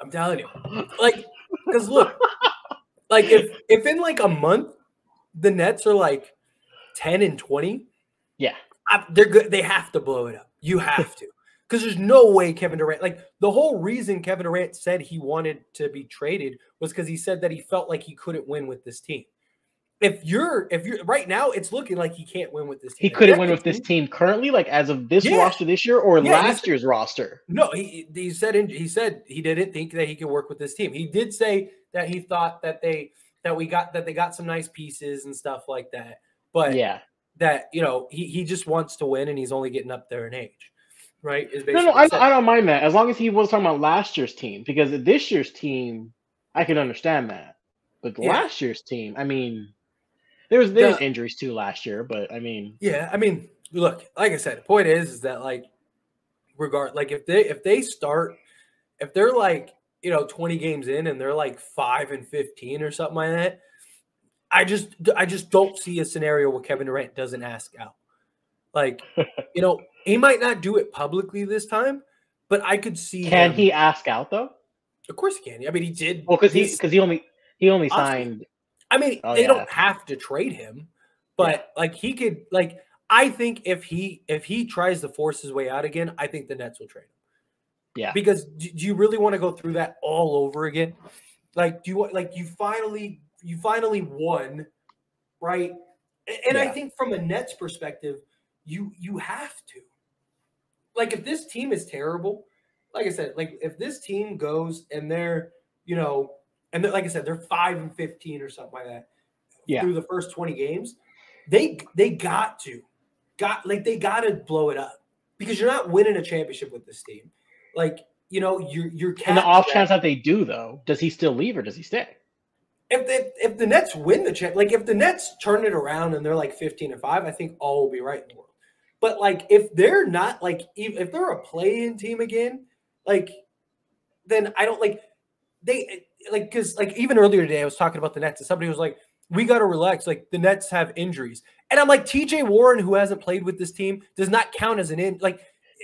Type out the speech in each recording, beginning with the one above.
I'm telling you, like, because look, like if if in like a month the Nets are like ten and twenty, yeah, I, they're good. They have to blow it up. You have to, because there's no way Kevin Durant. Like the whole reason Kevin Durant said he wanted to be traded was because he said that he felt like he couldn't win with this team. If you're, if you're right now, it's looking like he can't win with this. team. He couldn't win with this team currently, like as of this Yeah. roster this year or Yeah, last year's roster. No, he he said in, he said he didn't think that he could work with this team. He did say that he thought that they that we got that they got some nice pieces and stuff like that. But Yeah. that you know he he just wants to win and he's only getting up there in age, right? Is No, no, I, what he said. I don't mind that as long as he was talking about last year's team because this year's team, I can understand that, but Yeah. last year's team, I mean, there was there's The- injuries too last year, but I mean, Yeah, I mean, look, like I said, the point is, is that like, regard, like if they if they start, if they're like you know twenty games in and they're like five and fifteen or something like that, I just I just don't see a scenario where Kevin Durant doesn't ask out. Like, you know, he might not do it publicly this time, but I could see. can him- he ask out though? Of course, he can. I mean, he did. Well, because he because he only he only signed. I mean, Oh, they yeah. don't have to trade him, but like he could like I think if he if he tries to force his way out again, I think the Nets will trade him. Yeah. Because do, do you really want to go through that all over again? Like do you like you finally you finally won, right? And I think from a Nets perspective, you you have to. Like if this team is terrible, like I said, like if this team goes and they're, you know, and they're, like I said, they're five and fifteen or something like that Yeah. through the first 20 games, they they got to got like they got to blow it up because you're not winning a championship with this team. Like you know, you're you're In the off chance that they do, though, does he still leave or does he stay? if they, if the Nets win the champ, like if the Nets turn it around and they're like 15 and five, I think all will be right in the world. But like if they're not like if they're a play-in team again, like then I don't like they like because like even earlier today I was talking about the Nets and somebody was like, we got to relax. Like the Nets have injuries, and I'm like, T.J. Warren, who hasn't played with this team, does not count as an in. Like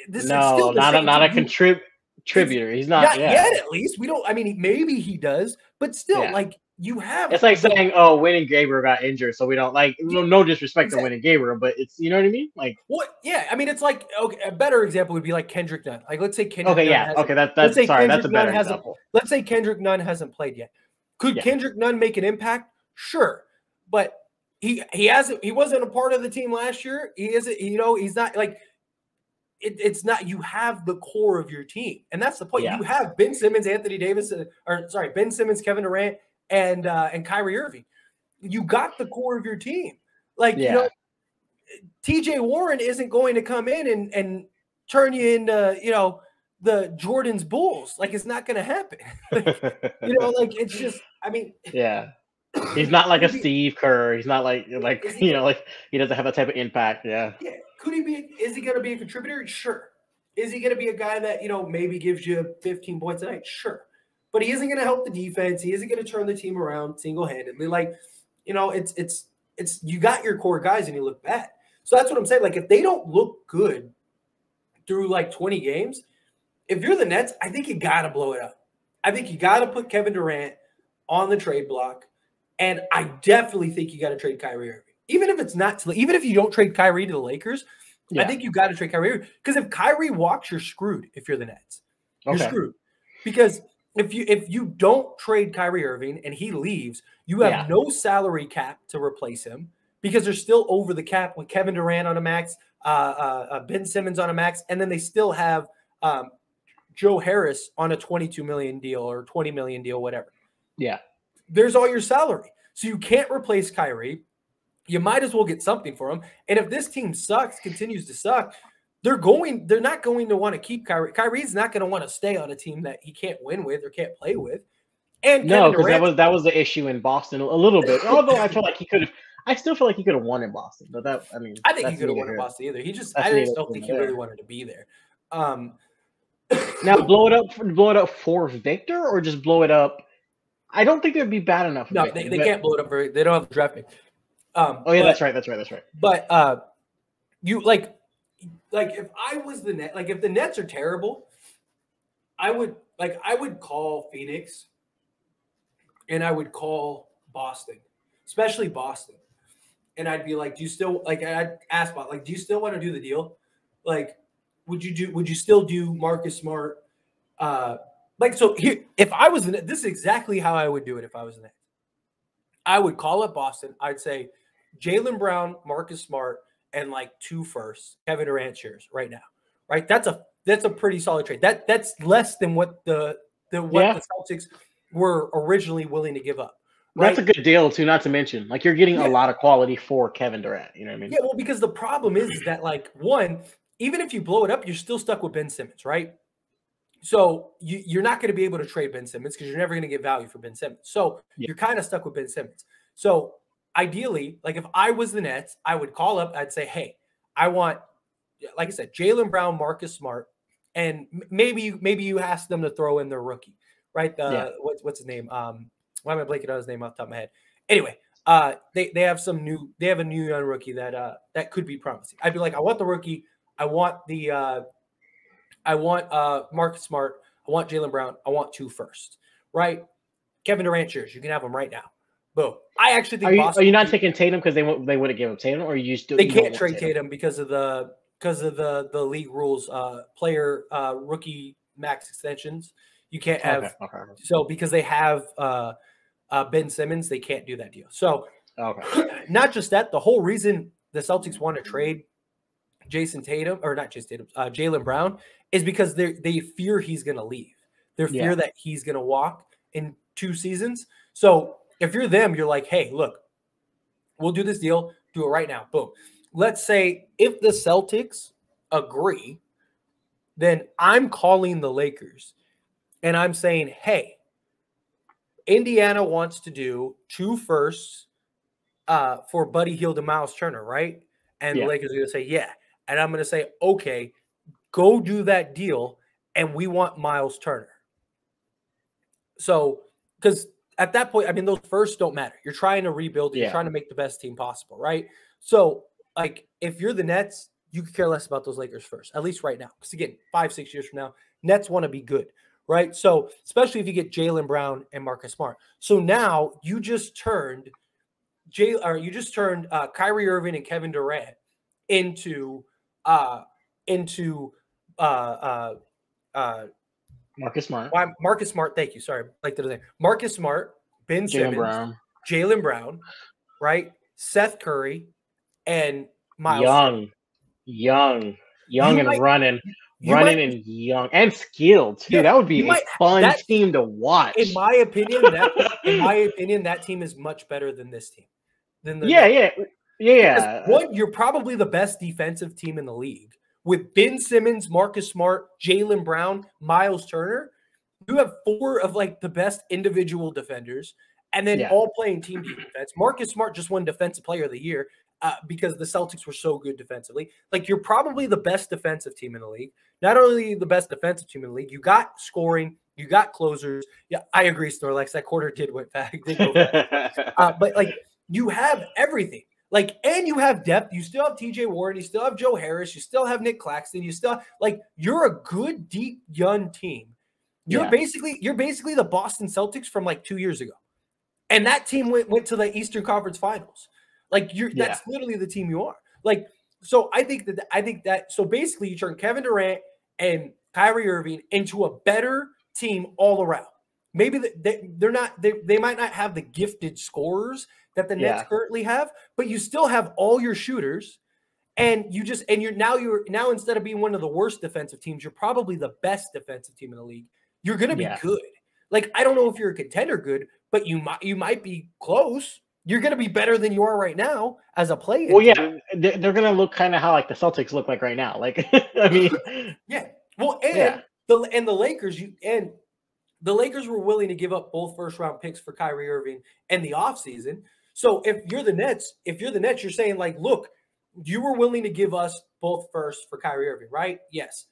this is no, still not a, not a contributor. He's not. not yeah. yet, at least we don't. I mean, maybe he does, but still, Yeah. like you have. It's like saying, "Oh, Wenyen Gabriel got injured, so we don't like." No, no disrespect Exactly. to Wenyen Gabriel, but it's you know what I mean. Like, What? Yeah, I mean, it's like okay. A better example would be like Kendrick Nunn. Like, let's say Kendrick. okay, Nunn yeah, okay, that, that's sorry, that's a Kendrick Nunn better hasn't- example. Let's say Kendrick Nunn hasn't played yet. Could Yeah. Kendrick Nunn make an impact? Sure, but he he hasn't. He wasn't a part of the team last year. He isn't. You know, he's not like. It, it's not. You have the core of your team, and that's the point. Yeah. You have Ben Simmons, Anthony Davis, uh, or sorry, Ben Simmons, Kevin Durant, and uh, and Kyrie Irving. You got the core of your team. Like you know, TJ Warren isn't going to come in and and turn you into you know the Jordan's Bulls. Like it's not going to happen. you know, like it's just. I mean, yeah, he's not like a Steve Kerr. He's not like like you know like he doesn't have that type of impact. Yeah, yeah. Could he be? Is he going to be a contributor? Sure. Is he going to be a guy that you know maybe gives you 15 points a night? Sure. But he isn't going to help the defense. He isn't going to turn the team around single handedly. Like, you know, it's it's it's you got your core guys and you look bad. So that's what I'm saying. Like, if they don't look good through like 20 games, if you're the Nets, I think you got to blow it up. I think you got to put Kevin Durant on the trade block, and I definitely think you got to trade Kyrie Irving. Even if it's not, to, even if you don't trade Kyrie to the Lakers, I think you got to trade Kyrie Irving because if Kyrie walks, you're screwed. If you're the Nets, you're okay, screwed because if you if you don't trade Kyrie Irving and he leaves, you have Yeah. no salary cap to replace him because they're still over the cap with Kevin Durant on a max, uh, uh, uh, Ben Simmons on a max, and then they still have um, Joe Harris on a 22 million deal or 20 million deal, whatever. yeah, There's all your salary, so you can't replace Kyrie. You might as well get something for him. And if this team sucks, continues to suck, they're going. They're not going to want to keep Kyrie. Kyrie's not going to want to stay on a team that he can't win with or can't play with. And no, because that was that was the issue in Boston a little bit. Although I feel like he could have, I still feel like he could have won in Boston. But that, I mean, I think he could have won in. Boston either. He just, That's I just don't think he nor really there. wanted to be there. Um, Now blow it up, blow it up for Victor, or just blow it up. I don't think it would be bad enough. no, Victor, they, they but- can't blow it up very. They don't have the draft pick. Um, Oh yeah, but- that's right. That's right. That's right. But uh you like like if I was the net, like if the Nets are terrible, I would like I would call Phoenix and I would call Boston, especially Boston. And I'd be like, do you still like I'd ask about like, do you still want to do the deal? Like, would you do would you still do Marcus Smart? Uh like so here, if I was in this is exactly how I would do it if I was in it. I would call up Boston. I'd say Jaylen Brown, Marcus Smart, and like two firsts, Kevin Durant shares right now. Right? That's a that's a pretty solid trade. That that's less than what the the what yeah. the Celtics were originally willing to give up. Right? That's a good deal too. Not to mention, like you're getting yeah. a lot of quality for Kevin Durant. You know what I mean? Yeah. Well, because the problem is that like one, even if you blow it up, you're still stuck with Ben Simmons, right? So you, you're not going to be able to trade Ben Simmons because you're never going to get value for Ben Simmons. So yeah. you're kind of stuck with Ben Simmons. So ideally, like if I was the Nets, I would call up. I'd say, hey, I want, like I said, Jaylen Brown, Marcus Smart, and maybe maybe you ask them to throw in their rookie, right? The yeah. what's what's his name? Um, why am I blanking on his name off the top of my head? Anyway, uh, they they have some new they have a new young rookie that uh that could be promising. I'd be like, I want the rookie. I want the uh, I want uh Marcus Smart. I want Jaylen Brown. I want two first, right? Kevin Durant shares. You can have them right now. Boom. I actually think. Are you, are you not taking Tatum because they won't, they wouldn't give him Tatum, or you still they can't trade Tatum? Tatum? because of the because of the the league rules. Uh, player uh, rookie max extensions. You can't have okay, okay. so because they have uh, uh, Ben Simmons, they can't do that deal. So okay. not just that, the whole reason the Celtics want to trade Jayson Tatum or not Jayson Tatum, uh, Jaylen Brown is because they they fear he's going to leave. They fear yeah. that he's going to walk in two seasons. So if you're them, you're like, hey, look, we'll do this deal. Do it right now. Boom. Let's say if the Celtics agree, then I'm calling the Lakers and I'm saying, hey, Indiana wants to do two firsts uh, for Buddy Hield and Miles Turner, right? And yeah. the Lakers are going to say, yeah. And I'm going to say, okay, go do that deal. And we want Miles Turner. So, because at that point, I mean, those firsts don't matter. You're trying to rebuild, you're trying to make the best team possible, right? So, like, if you're the Nets, you could care less about those Lakers first, at least right now. Because again, five, six years from now, Nets want to be good, right? So, especially if you get Jaylen Brown and Marcus Smart. So now you just turned Jay, or you just turned uh, Kyrie Irving and Kevin Durant into uh into uh uh uh Marcus Smart. Why Marcus Smart? Thank you. Sorry, like the say Marcus Smart, Ben Simmons, Brown. Jaylen Brown, right? Seth Curry, and Miles. Young, young, young, you and might, running, running might, and young and skilled too. Yeah, that would be a might, fun that, team to watch. In my opinion, that in my opinion, that team is much better than this team. Than the yeah, yeah, yeah. One, you're probably the best defensive team in the league with Ben Simmons, Marcus Smart, Jaylen Brown, Miles Turner, you have four of like the best individual defenders, and then yeah. all playing team defense. Marcus Smart just won Defensive Player of the Year uh, because the Celtics were so good defensively. Like you're probably the best defensive team in the league. Not only the best defensive team in the league, you got scoring, you got closers. Yeah, I agree, Snorlax. That quarter did went back, did go back. uh, but like you have everything. Like, and you have depth. You still have TJ Warren. You still have Joe Harris. You still have Nick Claxton. You still like you're a good, deep, young team. You're yeah. basically you're basically the Boston Celtics from like two years ago, and that team went went to the Eastern Conference Finals. Like you're yeah. that's literally the team you are. Like so, I think that I think that so basically you turn Kevin Durant and Kyrie Irving into a better team all around. Maybe they, they're not they, they might not have the gifted scorers that the Nets yeah. currently have, but you still have all your shooters. And you just and you're now you're now instead of being one of the worst defensive teams, you're probably the best defensive team in the league. You're gonna be yeah. good. Like I don't know if you're a contender good, but you might you might be close. You're gonna be better than you are right now as a player. Well, yeah, they're gonna look kind of how like the Celtics look like right now. Like I mean, yeah. Well, and yeah. the and the Lakers, you and the Lakers were willing to give up both first round picks for Kyrie Irving and the offseason. So if you're the Nets, if you're the Nets, you're saying like, look, you were willing to give us both first for Kyrie Irving, right? Yes.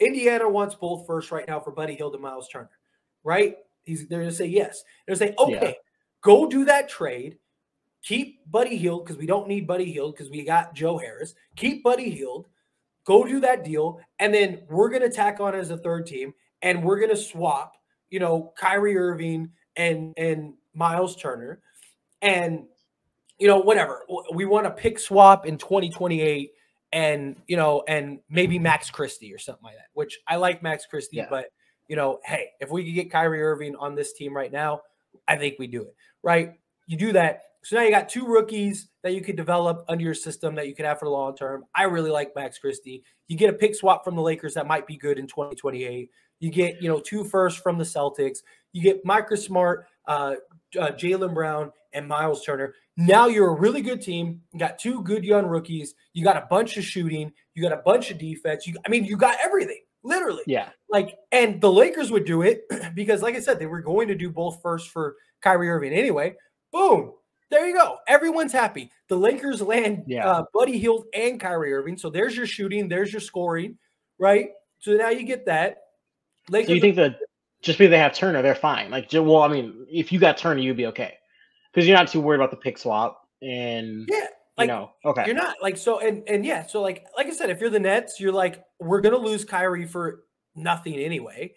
Indiana wants both first right now for Buddy Hield and Miles Turner, right? He's they're gonna say yes. They're gonna say, okay, yeah. go do that trade. Keep Buddy Hield because we don't need Buddy Hield because we got Joe Harris. Keep Buddy Hield. Go do that deal, and then we're gonna tack on as a third team, and we're gonna swap, you know, Kyrie Irving and and Miles Turner, and you know, whatever. We want a pick swap in 2028 and you know, and maybe Max Christie or something like that. Which I like Max Christie, yeah. but you know, hey, if we could get Kyrie Irving on this team right now, I think we do it. Right? You do that. So now you got two rookies that you could develop under your system that you could have for the long term. I really like Max Christie. You get a pick swap from the Lakers that might be good in 2028. You get, you know, two firsts from the Celtics. You get Micro Smart, uh, uh, Jaylen Brown, and Miles Turner. Now you're a really good team. You got two good young rookies. You got a bunch of shooting. You got a bunch of defense. You, I mean, you got everything, literally. Yeah. Like, and the Lakers would do it because, like I said, they were going to do both first for Kyrie Irving anyway. Boom. There you go. Everyone's happy. The Lakers land yeah. uh, Buddy Hield and Kyrie Irving. So there's your shooting. There's your scoring, right? So now you get that. Lakers so you think that just because they have Turner, they're fine? Like, well, I mean, if you got Turner, you'd be okay because you're not too worried about the pick swap and yeah. Like, you know, okay. You're not like so, and and yeah, so like like I said, if you're the Nets, you're like we're gonna lose Kyrie for nothing anyway.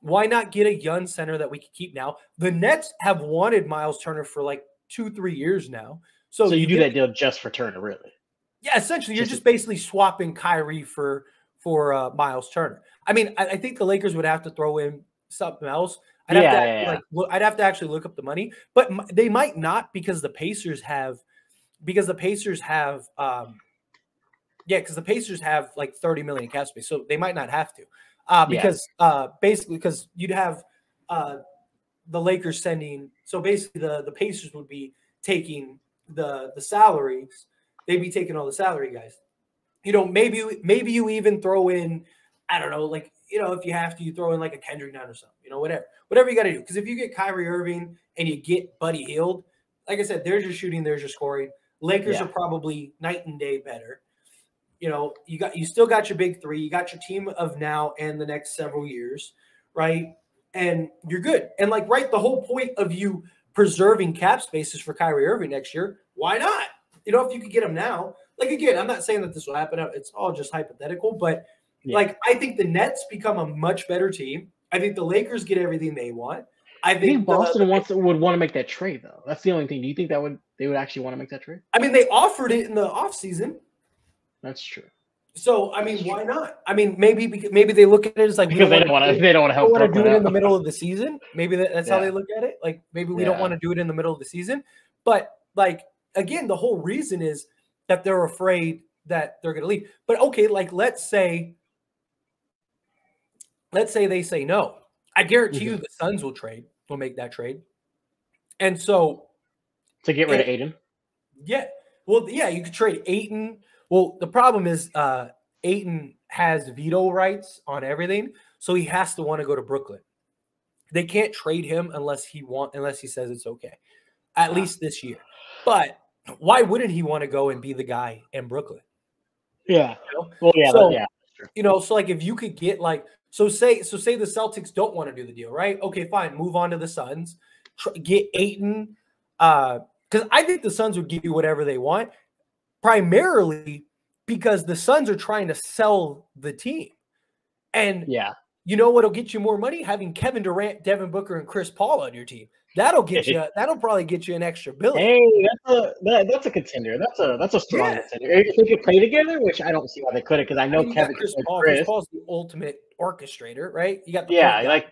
Why not get a young center that we can keep now? The Nets have wanted Miles Turner for like two, three years now. So, so you, you do get, that deal just for Turner, really? Yeah, essentially, you're just, just basically swapping Kyrie for for uh, Miles Turner. I mean, I, I, think the Lakers would have to throw in something else. I'd have yeah, to yeah, like look, I'd have to actually look up the money, but m- they might not because the Pacers have because the Pacers have um yeah, because the Pacers have like 30 million cap space, so they might not have to. Uh because yeah. uh basically because you'd have uh the Lakers sending so basically the the Pacers would be taking the the salaries, they'd be taking all the salary guys. You know, maybe maybe you even throw in I don't know, like you know, if you have to, you throw in like a Kendrick Nunn or something, you know, whatever, whatever you got to do. Because if you get Kyrie Irving and you get Buddy Hield, like I said, there's your shooting, there's your scoring. Lakers yeah. are probably night and day better. You know, you got you still got your big three, you got your team of now and the next several years, right? And you're good. And like, right, the whole point of you preserving cap spaces for Kyrie Irving next year, why not? You know, if you could get him now, like again, I'm not saying that this will happen. It's all just hypothetical, but yeah. Like I think the Nets become a much better team. I think the Lakers get everything they want. I think, I think Boston the, wants would want to make that trade though. That's the only thing. Do you think that would they would actually want to make that trade? I mean, they offered it in the offseason. That's true. So I mean, why not? I mean, maybe maybe they look at it as like because they don't want to they don't want to help. Want to do it in the middle of the season? Maybe that, that's yeah. how they look at it. Like maybe we yeah. don't want to do it in the middle of the season. But like again, the whole reason is that they're afraid that they're going to leave. But okay, like let's say let's say they say no. I guarantee mm-hmm. you the Suns will trade, will make that trade. And so to get rid and, of Ayton. Yeah. Well, yeah, you could trade Ayton. Well, the problem is uh Ayton has veto rights on everything, so he has to want to go to Brooklyn. They can't trade him unless he want unless he says it's okay. At least this year. But why wouldn't he want to go and be the guy in Brooklyn? Yeah. You know? Well, yeah, so, yeah. You know, so like if you could get like so say so say the Celtics don't want to do the deal, right? Okay, fine. Move on to the Suns. Try, get Ayton. Uh, because I think the Suns would give you whatever they want, primarily because the Suns are trying to sell the team. And yeah, you know what'll get you more money? Having Kevin Durant, Devin Booker, and Chris Paul on your team. That'll get you. That'll probably get you an extra bill. Hey, that's a that, that's a contender. That's a that's a strong yeah. contender. If they could play together, which I don't see why they couldn't, because I know I mean, Kevin Chris Paul. Chris. Chris Paul's the ultimate orchestrator, right? You got yeah, like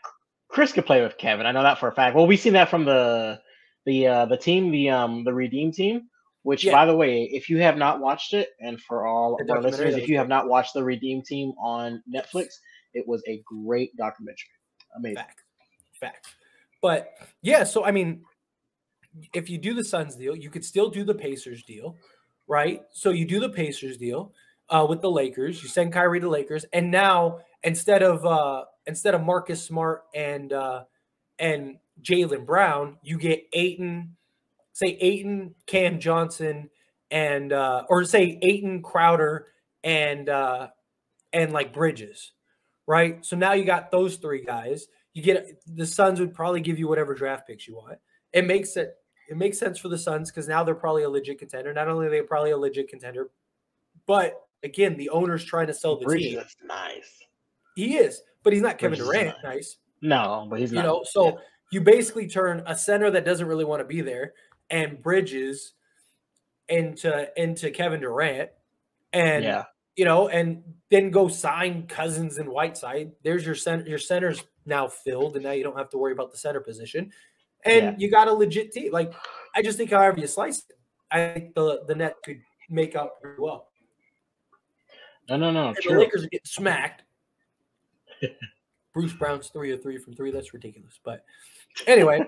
Chris could play with Kevin. I know that for a fact. Well, we've seen that from the the uh the team, the um the Redeem team. Which, yeah. by the way, if you have not watched it, and for all of our listeners, if you have not watched the Redeem Team on Netflix, it was a great documentary. Amazing. Fact. Fact. But yeah, so I mean, if you do the Suns deal, you could still do the Pacers deal, right? So you do the Pacers deal uh, with the Lakers. You send Kyrie to Lakers, and now instead of uh, instead of Marcus Smart and uh, and Jaylen Brown, you get Ayton, say Ayton, Cam Johnson, and uh, or say Ayton Crowder and uh, and like Bridges, right? So now you got those three guys. You get the Suns would probably give you whatever draft picks you want. It makes it it makes sense for the Suns because now they're probably a legit contender. Not only are they probably a legit contender, but again, the owner's trying to sell the Bridges team. That's nice. He is, but he's not Kevin Bridges Durant. Nice. No, but he's not. You know, so yeah. you basically turn a center that doesn't really want to be there and Bridges into into Kevin Durant, and yeah. you know, and then go sign Cousins and Whiteside. There's your center. Your center's now filled, and now you don't have to worry about the center position, and yeah. you got a legit team. Like I just think, however you slice it, I think the the net could make up very well. No, no, no. The Lakers are getting smacked. Bruce Brown's three or three from three. That's ridiculous. But anyway,